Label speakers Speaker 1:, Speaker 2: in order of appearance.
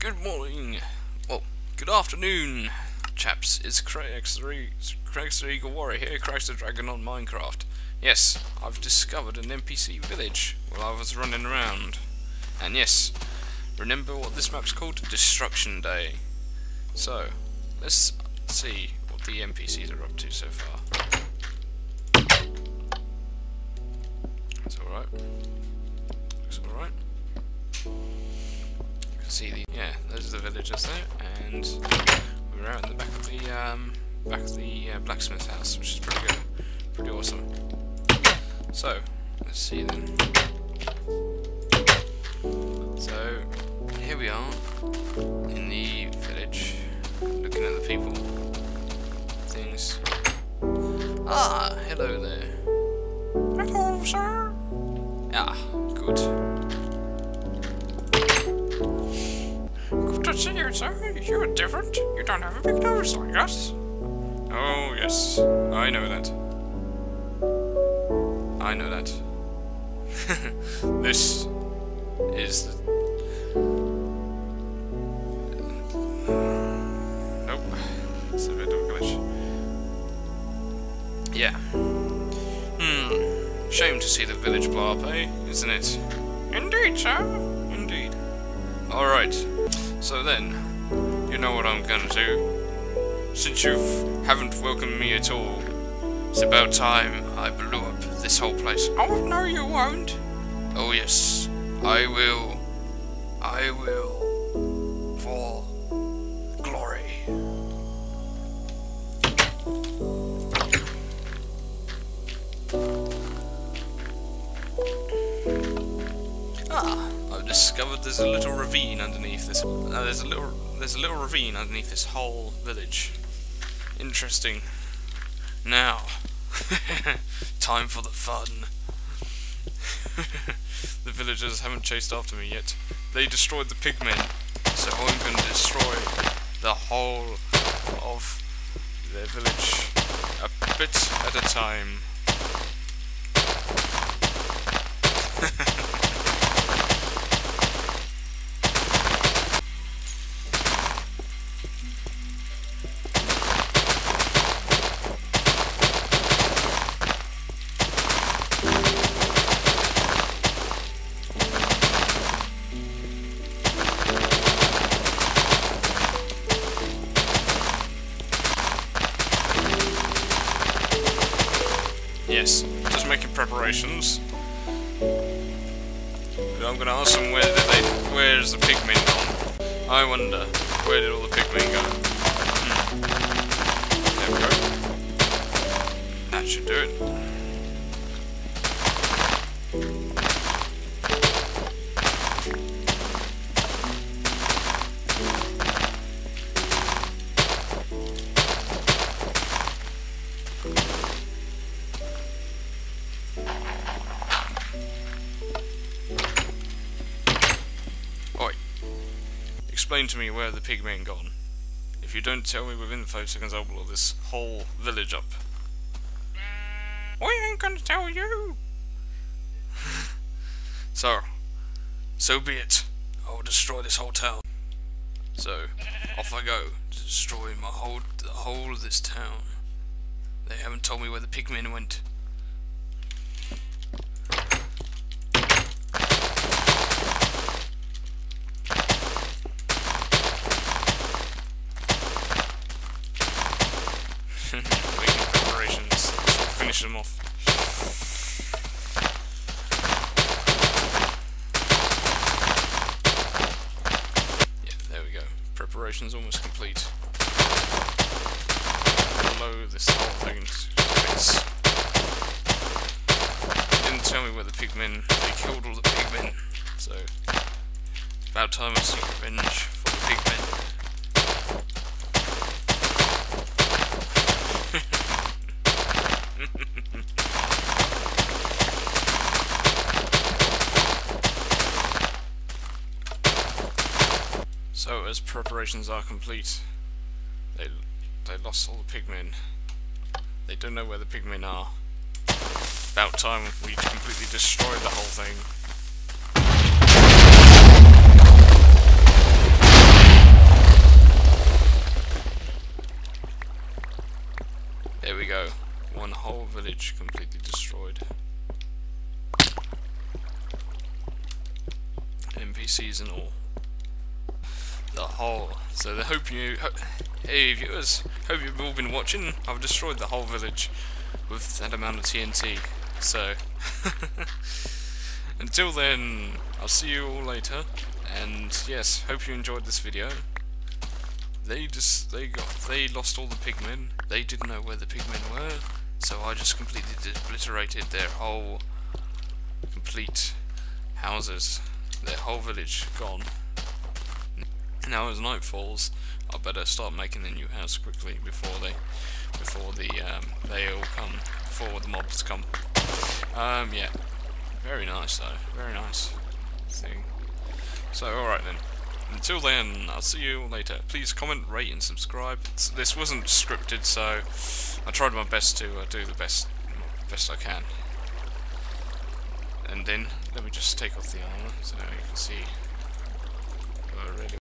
Speaker 1: Good morning. Well, good afternoon, chaps. It's Cragster Eagle Warrior here, Cragster Dragon on Minecraft. Yes, I've discovered an NPC village while I was running around. And yes, remember what this map's called? Destruction Day. So, let's see what the NPCs are up to so far. That's alright. Looks alright. See the yeah, those are the villagers there, and we're out in the back of the um, back of the uh, blacksmith house, which is pretty good, pretty awesome. So, let's see then. So, here we are in the village, looking at the people, things. Ah, hello there.
Speaker 2: Hello, sir.
Speaker 1: Ah. Good
Speaker 2: to see you, sir. You're different. You don't have a big nose like us.
Speaker 1: Oh, yes, I know that. I know that. this is the. Nope. It's a bit of a glitch. Yeah. Hmm. Shame to see the village blow up, eh? Isn't it?
Speaker 2: Indeed, sir.
Speaker 1: Indeed. Alright. So then, you know what I'm gonna do. Since you haven't welcomed me at all, it's about time I blew up this whole place.
Speaker 2: Oh, no, you won't.
Speaker 1: Oh yes, I will. I will. Ah, I've discovered there's a little ravine underneath this. Uh, there's a little. There's a little ravine underneath this whole village. Interesting. Now, time for the fun. the villagers haven't chased after me yet. They destroyed the pigmen, so I'm going to destroy the whole of their village a bit at a time. Preparations. I'm gonna ask them where did they where's the pigmen gone? I wonder, where did all the pigmen go? Hmm. There we go. That should do it. Explain to me where the pigmen gone. If you don't tell me within five seconds, I'll blow this whole village up.
Speaker 2: We ain't gonna tell you.
Speaker 1: So, so be it. I will destroy this whole town. So, off I go to destroy my whole the whole of this town. They haven't told me where the pigmen went. Finish them off. Yeah, there we go. Preparation's almost complete. Blow this whole thing to bits. They didn't tell me where the pigmen. They killed all the pigmen. So, about time I seek revenge So as preparations are complete, they they lost all the pigmen. They don't know where the pigmen are. About time we completely destroyed the whole thing. There we go. One whole village completely destroyed. NPCs and all the whole. So I hope you, ho hey viewers, hope you've all been watching. I've destroyed the whole village with that amount of TNT. So until then, I'll see you all later. And yes, hope you enjoyed this video. They just they got they lost all the pigmen. They didn't know where the pigmen were, so I just completely obliterated their whole complete houses, their whole village gone. Now as night falls, I better start making the new house quickly before they before the um, they all come before the mobs come. Um yeah. Very nice though. Very nice thing. So alright then. Until then, I'll see you later. Please comment, rate and subscribe. This wasn't scripted, so I tried my best to uh, do the best best I can. And then, let me just take off the armor so you can see. Really